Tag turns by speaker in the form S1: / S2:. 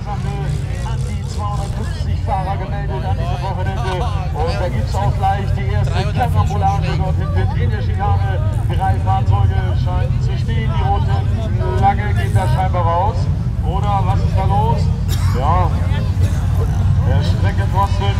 S1: Schanzel an die 250 Fahrer gemeldet an diesem Wochenende. Und da gibt es auch gleich die erste Karambolage dort hinten in der Schikane. Drei Fahrzeuge scheinen zu stehen. Die rote Lange geht da scheinbar raus. Oder was ist da los? Ja, der Strecke Drosten.